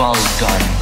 all done.